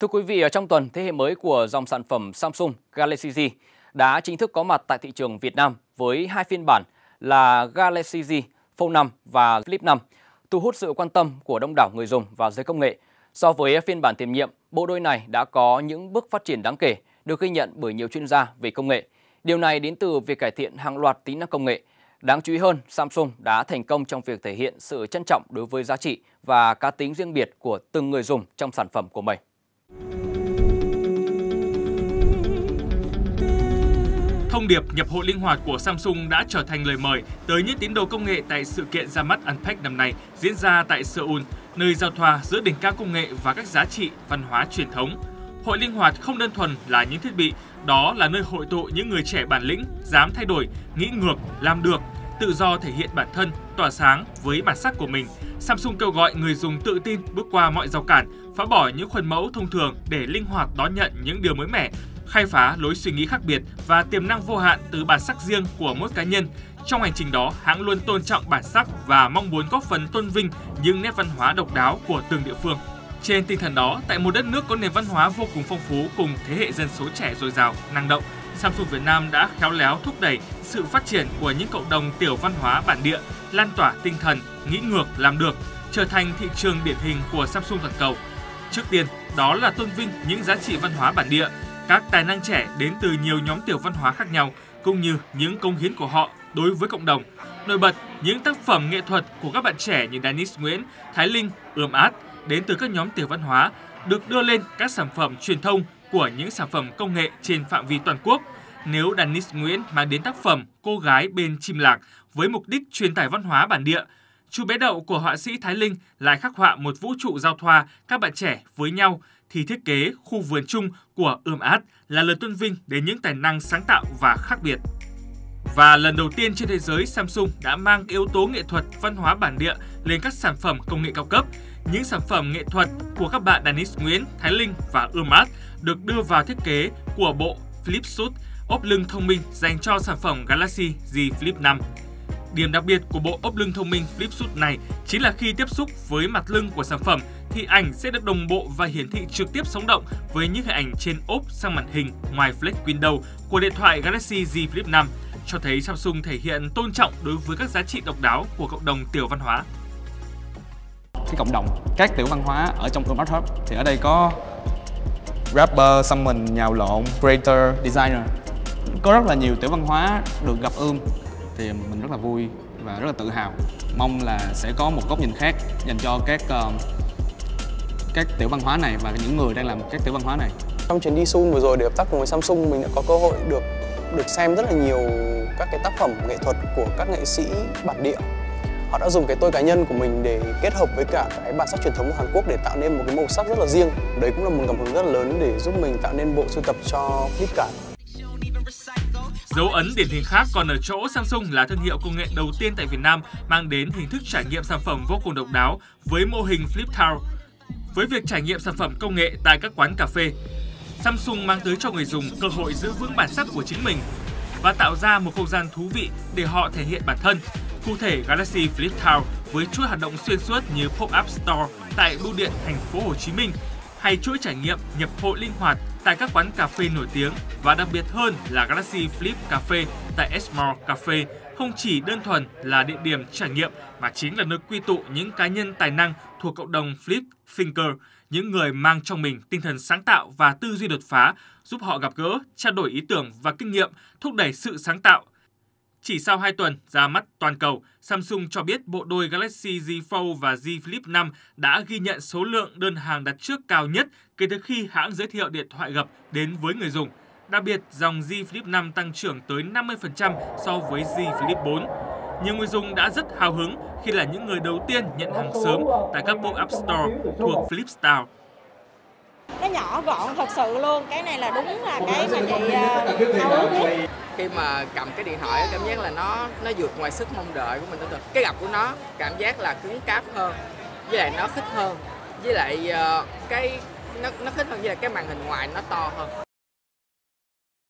Thưa quý vị, ở trong tuần, thế hệ mới của dòng sản phẩm Samsung Galaxy Z đã chính thức có mặt tại thị trường Việt Nam với hai phiên bản là Galaxy Z Fold 5 và Flip 5, thu hút sự quan tâm của đông đảo người dùng và giới công nghệ. So với phiên bản tiền nhiệm, bộ đôi này đã có những bước phát triển đáng kể, được ghi nhận bởi nhiều chuyên gia về công nghệ. Điều này đến từ việc cải thiện hàng loạt tính năng công nghệ. Đáng chú ý hơn, Samsung đã thành công trong việc thể hiện sự trân trọng đối với giá trị và cá tính riêng biệt của từng người dùng trong sản phẩm của mình. Thông điệp nhập hội linh hoạt của Samsung đã trở thành lời mời tới những tín đồ công nghệ tại sự kiện ra mắt Unpacked năm nay diễn ra tại Seoul, nơi giao thoa giữa đỉnh cao công nghệ và các giá trị văn hóa truyền thống. Hội linh hoạt không đơn thuần là những thiết bị, đó là nơi hội tụ những người trẻ bản lĩnh, dám thay đổi, nghĩ ngược, làm được, tự do thể hiện bản thân, tỏa sáng với bản sắc của mình. Samsung kêu gọi người dùng tự tin bước qua mọi rào cản, phá bỏ những khuôn mẫu thông thường để linh hoạt đón nhận những điều mới mẻ, khai phá lối suy nghĩ khác biệt và tiềm năng vô hạn từ bản sắc riêng của mỗi cá nhân. Trong hành trình đó, hãng luôn tôn trọng bản sắc và mong muốn góp phần tôn vinh những nét văn hóa độc đáo của từng địa phương. Trên tinh thần đó, tại một đất nước có nền văn hóa vô cùng phong phú cùng thế hệ dân số trẻ dồi dào, năng động, Samsung Việt Nam đã khéo léo thúc đẩy sự phát triển của những cộng đồng tiểu văn hóa bản địa, lan tỏa tinh thần nghĩ ngược làm được, trở thành thị trường điển hình của Samsung toàn cầu. Trước tiên, đó là tôn vinh những giá trị văn hóa bản địa, các tài năng trẻ đến từ nhiều nhóm tiểu văn hóa khác nhau cũng như những công hiến của họ đối với cộng đồng. Nổi bật những tác phẩm nghệ thuật của các bạn trẻ như Dennis Nguyễn, Thái Linh, Ươm Át đến từ các nhóm tiểu văn hóa được đưa lên các sản phẩm truyền thông của những sản phẩm công nghệ trên phạm vi toàn quốc. Nếu Dennis Nguyễn mang đến tác phẩm Cô gái bên chim lạc với mục đích truyền tải văn hóa bản địa, Chú bé đậu của họa sĩ Thái Linh lại khắc họa một vũ trụ giao thoa các bạn trẻ với nhau thì thiết kế khu vườn chung của Ươm Át là lời tôn vinh đến những tài năng sáng tạo và khác biệt. Và lần đầu tiên trên thế giới, Samsung đã mang yếu tố nghệ thuật, văn hóa bản địa lên các sản phẩm công nghệ cao cấp. Những sản phẩm nghệ thuật của các bạn Danis Nguyễn, Thái Linh và Ươm Át được đưa vào thiết kế của bộ Flip Suit, ốp lưng thông minh dành cho sản phẩm Galaxy Z Flip 5. Điểm đặc biệt của bộ ốp lưng thông minh FlipSuit này chính là khi tiếp xúc với mặt lưng của sản phẩm thì ảnh sẽ được đồng bộ và hiển thị trực tiếp sống động với những hình ảnh trên ốp sang màn hình ngoài flex window của điện thoại Galaxy Z Flip 5, cho thấy Samsung thể hiện tôn trọng đối với các giá trị độc đáo của cộng đồng tiểu văn hóa. Cái cộng đồng các tiểu văn hóa ở trong Smart Hub thì ở đây có rapper, summon, nhào lộn, creator, designer. Có rất là nhiều tiểu văn hóa được gặp ươm thì mình rất là vui và rất là tự hào. Mong là sẽ có một góc nhìn khác dành cho các uh, các tiểu văn hóa này và những người đang làm các tiểu văn hóa này. Trong chuyến đi Seoul vừa rồi để hợp tác cùng với Samsung mình đã có cơ hội được được xem rất là nhiều các cái tác phẩm nghệ thuật của các nghệ sĩ bản địa họ đã dùng cái tôi cá nhân của mình để kết hợp với cả cái bản sắc truyền thống của Hàn Quốc để tạo nên một cái màu sắc rất là riêng đấy cũng là một cảm hứng rất là lớn để giúp mình tạo nên bộ sưu tập cho Flipkart Dấu ấn điển hình khác còn ở chỗ Samsung là thương hiệu công nghệ đầu tiên tại Việt Nam mang đến hình thức trải nghiệm sản phẩm vô cùng độc đáo với mô hình Flip Tower. Với việc trải nghiệm sản phẩm công nghệ tại các quán cà phê, Samsung mang tới cho người dùng cơ hội giữ vững bản sắc của chính mình và tạo ra một không gian thú vị để họ thể hiện bản thân. Cụ thể, Galaxy Flip Tower với chuỗi hoạt động xuyên suốt như Pop-up Store tại Bưu điện thành phố Hồ Chí Minh hay chuỗi trải nghiệm nhập hội linh hoạt tại các quán cà phê nổi tiếng và đặc biệt hơn là Galaxy Flip Cafe tại Esmore Cafe không chỉ đơn thuần là địa điểm trải nghiệm mà chính là nơi quy tụ những cá nhân tài năng thuộc cộng đồng Flip Thinker, những người mang trong mình tinh thần sáng tạo và tư duy đột phá, giúp họ gặp gỡ, trao đổi ý tưởng và kinh nghiệm, thúc đẩy sự sáng tạo, chỉ sau 2 tuần ra mắt toàn cầu, Samsung cho biết bộ đôi Galaxy Z Fold và Z Flip 5 đã ghi nhận số lượng đơn hàng đặt trước cao nhất kể từ khi hãng giới thiệu điện thoại gập đến với người dùng. Đặc biệt, dòng Z Flip 5 tăng trưởng tới 50% so với Z Flip 4. Nhiều người dùng đã rất hào hứng khi là những người đầu tiên nhận hàng sớm tại các bộ App store thuộc Flipstyle. Nó nhỏ gọn thật sự luôn, cái này là đúng là cái mà chị uh, hào hứng nhất khi mà cầm cái điện thoại cảm giác là nó nó vượt ngoài sức mong đợi của mình tưởng tượng. Cái gặp của nó cảm giác là cứng cáp hơn với lại nó khích hơn. Với lại uh, cái nó nó khích hơn với lại cái màn hình ngoài nó to hơn